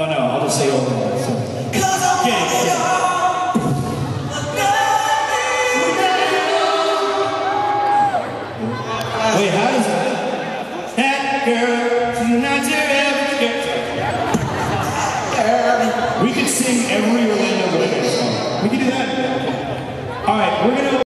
Oh no, I'll just say old man. Cause I'm yeah, That girl, your. We could sing every Orlando Wiggins song. We could do that.